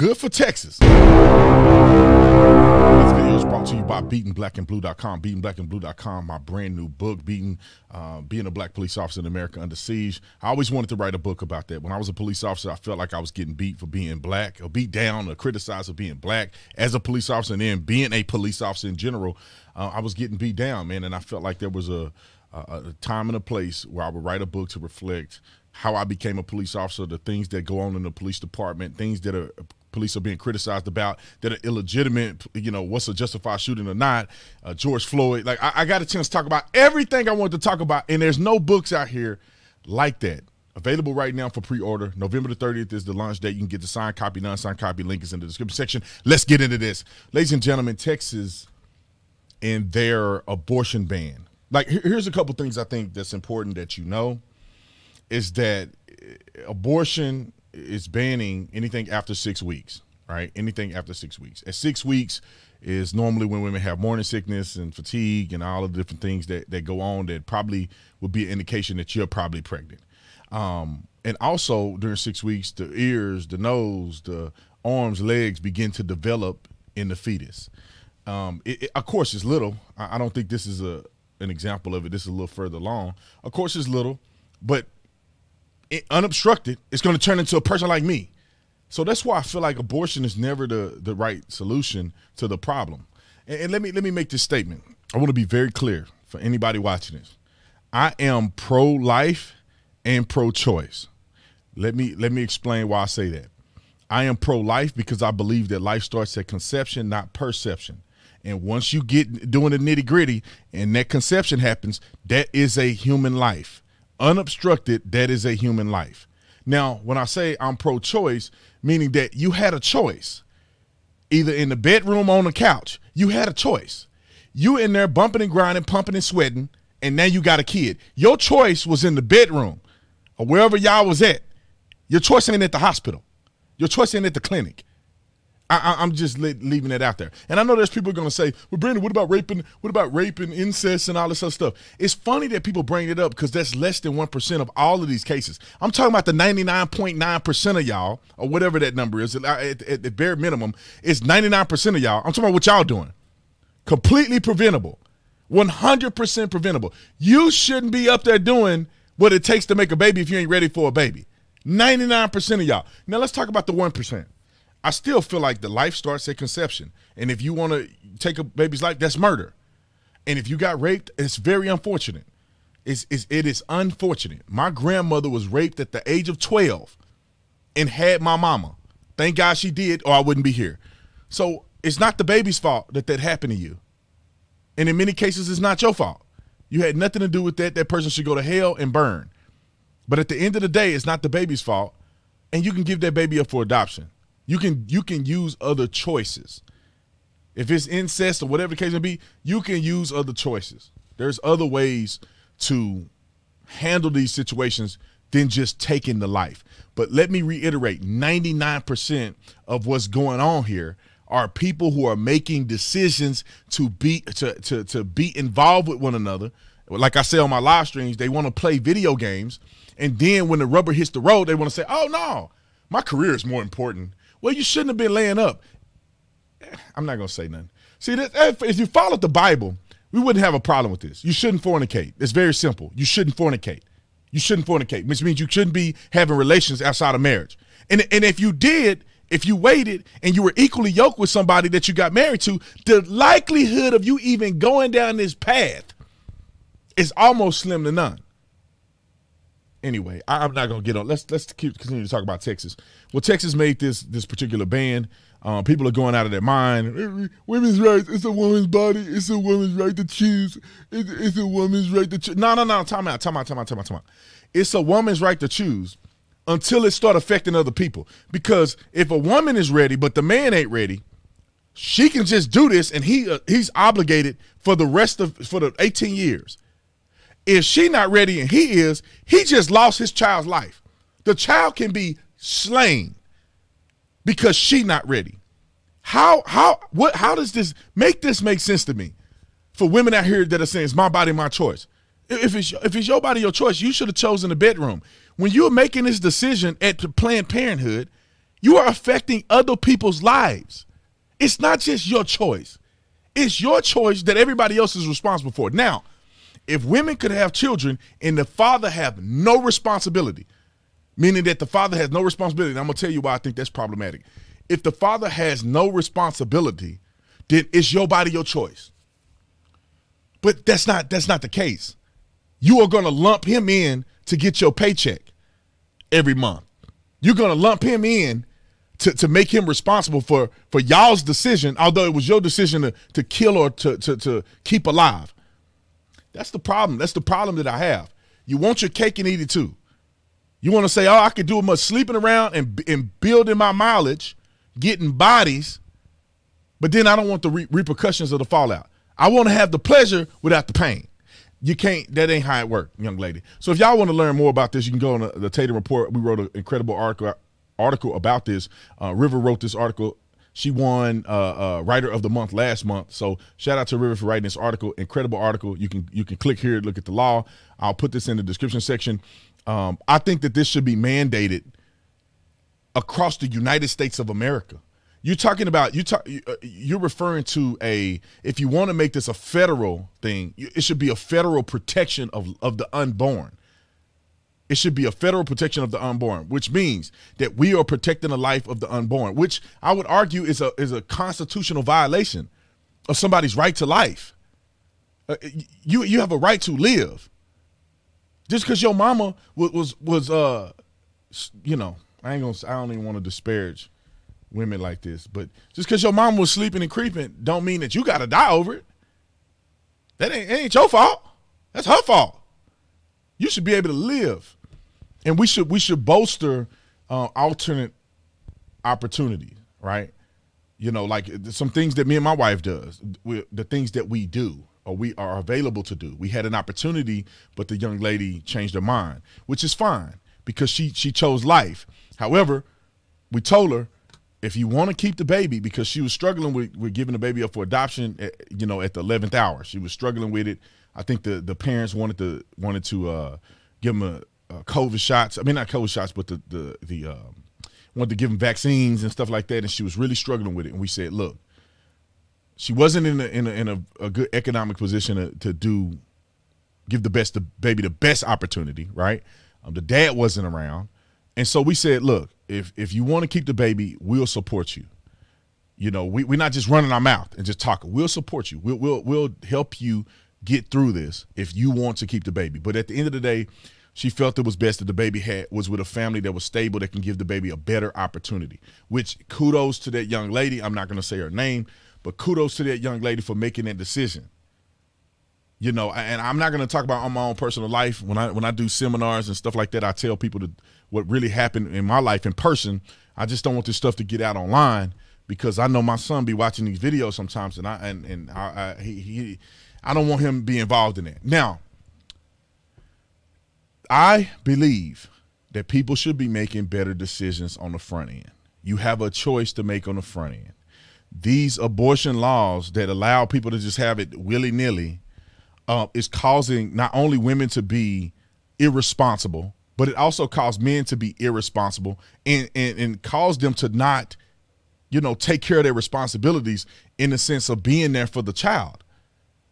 good for Texas. This video is brought to you by beatenblackandblue.com. Beatenblackandblue.com, my brand new book, Beating, uh, Being a Black Police Officer in America Under Siege. I always wanted to write a book about that. When I was a police officer, I felt like I was getting beat for being black, or beat down, or criticized for being black as a police officer, and then being a police officer in general. Uh, I was getting beat down, man, and I felt like there was a, a, a time and a place where I would write a book to reflect how I became a police officer, the things that go on in the police department, things that are police are being criticized about that are illegitimate. You know, what's a justified shooting or not? Uh, George Floyd. Like I, I, got a chance to talk about everything I wanted to talk about, and there's no books out here like that. Available right now for pre-order. November the 30th is the launch date. You can get the signed copy, non-signed copy. Link is in the description section. Let's get into this, ladies and gentlemen. Texas and their abortion ban. Like here's a couple things I think that's important that you know is that abortion is banning anything after six weeks, right? Anything after six weeks. At six weeks is normally when women have morning sickness and fatigue and all of the different things that, that go on that probably would be an indication that you're probably pregnant. Um, and also during six weeks, the ears, the nose, the arms, legs begin to develop in the fetus. Um, it, it, of course, it's little. I, I don't think this is a an example of it. This is a little further along. Of course, it's little, but it, unobstructed, it's going to turn into a person like me. So that's why I feel like abortion is never the the right solution to the problem. And, and let me let me make this statement. I want to be very clear for anybody watching this. I am pro life and pro choice. Let me let me explain why I say that. I am pro life because I believe that life starts at conception, not perception. And once you get doing the nitty gritty and that conception happens, that is a human life unobstructed, that is a human life. Now, when I say I'm pro choice, meaning that you had a choice, either in the bedroom on the couch, you had a choice. You in there bumping and grinding, pumping and sweating, and now you got a kid. Your choice was in the bedroom or wherever y'all was at. Your choice ain't at the hospital. Your choice ain't at the clinic. I, am just leaving it out there. And I know there's people going to say, well, Brandon, what about raping? What about raping, incest and all this other stuff? It's funny that people bring it up because that's less than 1% of all of these cases. I'm talking about the 99.9% of y'all, or whatever that number is. At, at, the bare minimum, it's 99% of y'all. I'm talking about what y'all doing. Completely preventable. 100% preventable. You shouldn't be up there doing what it takes to make a baby if you ain't ready for a baby. 99% of y'all. Now let's talk about the 1%. I still feel like the life starts at conception. And if you want to take a baby's life, that's murder. And if you got raped, it's very unfortunate. It's, it's, it is unfortunate. My grandmother was raped at the age of 12 and had my mama. Thank God she did, or I wouldn't be here. So it's not the baby's fault that that happened to you. And in many cases, it's not your fault. You had nothing to do with that. That person should go to hell and burn. But at the end of the day, it's not the baby's fault. And you can give that baby up for adoption. You can you can use other choices. If it's incest or whatever the case may be, you can use other choices. There's other ways to handle these situations than just taking the life. But let me reiterate 99% of what's going on here are people who are making decisions to be to, to, to be involved with one another. Like I say on my live streams, they want to play video games. And then when the rubber hits the road, they want to say, oh no, my career is more important well, you shouldn't have been laying up. I'm not going to say nothing. See, if you followed the Bible, we wouldn't have a problem with this. You shouldn't fornicate. It's very simple. You shouldn't fornicate. You shouldn't fornicate, which means you shouldn't be having relations outside of marriage. And, and if you did, if you waited and you were equally yoked with somebody that you got married to, the likelihood of you even going down this path is almost slim to none anyway, I, am not gonna get on. Let's let's keep continue to talk about Texas. Well, Texas made this this particular ban. Um, people are going out of their mind. Women's rights. It's a woman's body. It's a woman's right to choose. It's, it's a woman's right to choose. No, no, no. Time out. Time out. Time out. Time out. Time out. It's a woman's right to choose until it start affecting other people. Because if a woman is ready, but the man ain't ready, she can just do this, and he uh, he's obligated for the rest of for the 18 years. If she not ready and he is, he just lost his child's life. The child can be slain because she not ready. How how what how does this make this make sense to me? For women out here that are saying it's my body, my choice. If it's if it's your body, your choice, you should have chosen the bedroom. When you were making this decision at Planned Parenthood, You are affecting other people's lives. It's not just your choice. It's your choice that everybody else is responsible for. Now, if women could have children and the father have no responsibility, meaning that the father has no responsibility, I'm gonna tell you why I think that's problematic. If the father has no responsibility, then it's your body, your choice. But that's not that's not the case. You are gonna lump him in to get your paycheck every month. You're gonna lump him in to, to make him responsible for for y'all's decision, although it was your decision to, to kill or to, to, to keep alive. That's the problem. That's the problem that I have. You want your cake and eat it too. You want to say, oh, I could do as much sleeping around and, and building my mileage, getting bodies, but then I don't want the re repercussions of the fallout. I want to have the pleasure without the pain. You can't, that ain't how it works, young lady. So if y'all want to learn more about this, you can go on the, the Tatum Report. We wrote an incredible article article about this. Uh, River wrote this article. She won uh, uh, Writer of the Month last month. So shout out to River for writing this article. Incredible article. You can you can click here, look at the law. I'll put this in the description section. Um, I think that this should be mandated across the United States of America. You're talking about you talk. Uh, you're referring to a. If you want to make this a federal thing, it should be a federal protection of of the unborn. It should be a federal protection of the unborn, which means that we are protecting the life of the unborn, which I would argue is a is a constitutional violation of somebody's right to life. Uh, you you have a right to live. Just because your mama was was was uh, you know, I ain't gonna. I don't even want to disparage women like this, but just because your mom was sleeping and creeping, don't mean that you got to die over it. That ain't, ain't your fault. That's her fault. You should be able to live and we should we should bolster uh, alternate opportunity, right? You know, like some things that me and my wife does, we, the things that we do or we are available to do. We had an opportunity, but the young lady changed her mind, which is fine because she she chose life. However, we told her if you want to keep the baby because she was struggling with, with giving the baby up for adoption at, eh, you know at the 11th hour she was struggling with it i think the the parents wanted to wanted to uh, give them a, COVID shots. I mean, not COVID shots, but the the the um, wanted to give them vaccines and stuff like that, and she was really struggling with it. And we said, look, she wasn't in a, in a, in a, a good economic position to, to, do give the best the baby the best opportunity, right? Um, the dad wasn't around, and so we said, look, if if you want to keep the baby, we'll support you. You know, we, we're not just running our mouth and just talking. We'll support you. We'll we'll we'll help you get through this if you want to keep the baby. But at the end of the day, she felt it was best that the baby had was with a family that was stable that can give the baby a better opportunity. Which kudos to that young lady. I'm not going to say her name, but kudos to that young lady for making that decision. You know, and I'm not going to talk about on my own personal life. When I when I do seminars and stuff like that, I tell people to, what really happened in my life in person. I just don't want this stuff to get out online because I know my son be watching these videos sometimes, and I and and I, I he, he I don't want him to be involved in that. Now, I believe that people should be making better decisions on the front end. You have a choice to make on the front end. These abortion laws that allow people to just have it willy nilly uh, is causing not only women to be irresponsible, but it also caused men to be irresponsible and, and, and cause them to not, you know, take care of their responsibilities in the sense of being there for the child.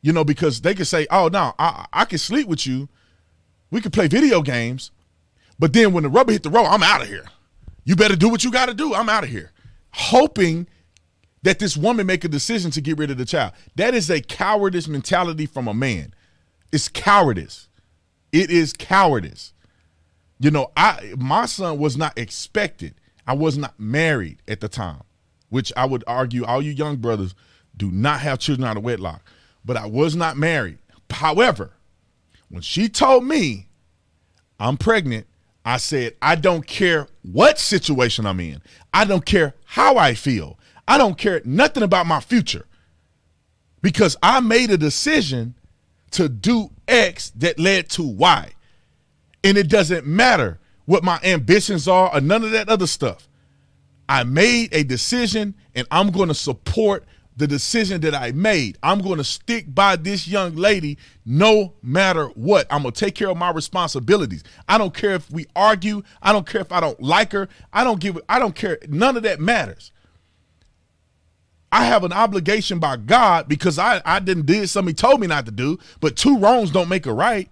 You know, because they could say, oh, no, I, I can sleep with you we could play video games, but then when the rubber hit the road, I'm out of here. You better do what you got to do. I'm out of here. Hoping that this woman make a decision to get rid of the child. That is a cowardice mentality from a man. It's cowardice. It is cowardice. You know, I my son was not expected. I was not married at the time, which I would argue all you young brothers do not have children out of wedlock. But I was not married. However, when she told me I'm pregnant, I said, I don't care what situation I'm in. I don't care how I feel. I don't care nothing about my future because I made a decision to do X that led to Y. And it doesn't matter what my ambitions are or none of that other stuff. I made a decision and I'm going to support the decision that I made. I'm going to stick by this young lady no matter what. I'm going to take care of my responsibilities. I don't care if we argue. I don't care if I don't like her. I don't give I don't care. None of that matters. I have an obligation by God because I, I didn't did something he told me not to do, but two wrongs don't make a right.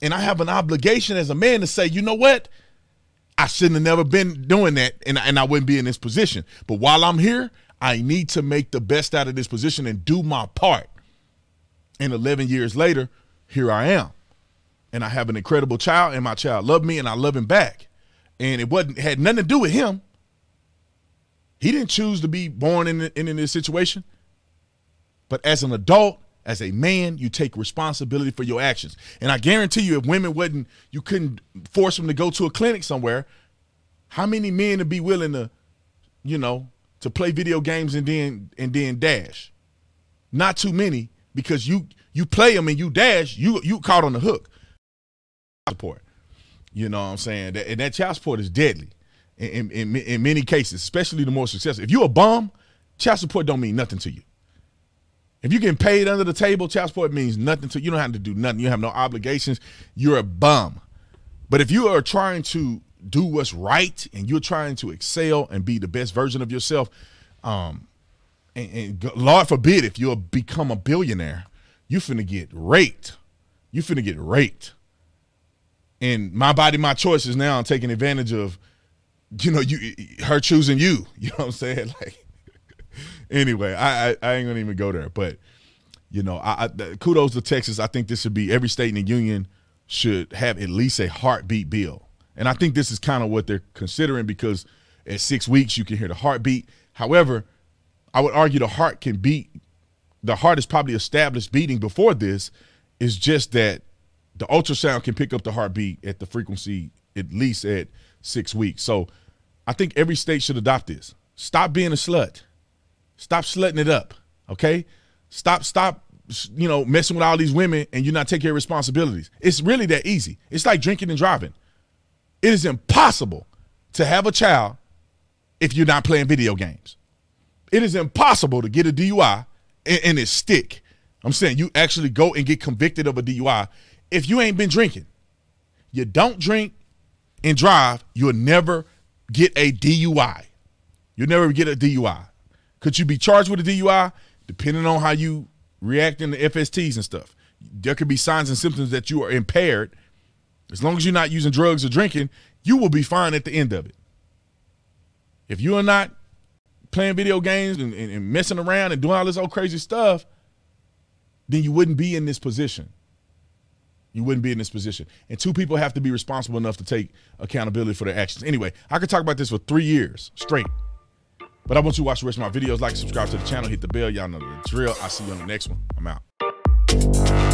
And I have an obligation as a man to say, you know what? I shouldn't have never been doing that and, and I wouldn't be in this position. But while I'm here, I need to make the best out of this position and do my part. And 11 years later, here I am. And I have an incredible child, and my child loved me, and I love him back. And it wasn't had nothing to do with him. He didn't choose to be born in, in, in this situation. But as an adult, as a man, you take responsibility for your actions. And I guarantee you, if women wouldn't, you couldn't force them to go to a clinic somewhere. How many men would be willing to, you know, to play video games and then and then dash? Not too many because you you play them and you dash, you you caught on the hook. Support, you know what I'm saying? That, and that child support is deadly in, in, in many cases, especially the more successful. If you're a bum, child support don't mean nothing to you. If you're getting paid under the table, child support means nothing to you. You don't have to do nothing. You have no obligations. You're a bum. But if you are trying to do what's right and you're trying to excel and be the best version of yourself, um, and, and Lord forbid if you'll become a billionaire, you finna get raped. You finna get raped. And my body, my choices now I'm taking advantage of you know, you her choosing you. You know what I'm saying? Like, anyway, I, I, I ain't gonna even go there. But you know, I, I, kudos to Texas. I think this should be every state in the union should have at least a heartbeat bill, and I think this is kind of what they're considering because at six weeks you can hear the heartbeat. However, I would argue the heart can beat. The heart is probably established beating before this. Is just that the ultrasound can pick up the heartbeat at the frequency at least at six weeks. So I think every state should adopt this. Stop being a slut. Stop slutting it up. Okay? Stop, stop, you know, messing with all these women and you're not taking your responsibilities. It's really that easy. It's like drinking and driving. It is impossible to have a child if you're not playing video games. It is impossible to get a DUI and, and it stick. I'm saying you actually go and get convicted of a DUI if you ain't been drinking. You don't drink, and drive, you'll never get a DUI. You'll never get a DUI. Could you be charged with a DUI? Depending on how you react in the FSTs and stuff. There could be signs and symptoms that you are impaired. As long as you're not using drugs or drinking, you will be fine at the end of it. If you are not playing video games and, and, and messing around and doing all this old crazy stuff, then you wouldn't be in this position you wouldn't be in this position. And two people have to be responsible enough to take accountability for their actions. Anyway, I could talk about this for three years straight. But I want you to watch the rest of my videos. Like, subscribe to the channel, hit the bell. Y'all know the drill. I'll see you on the next one. I'm out.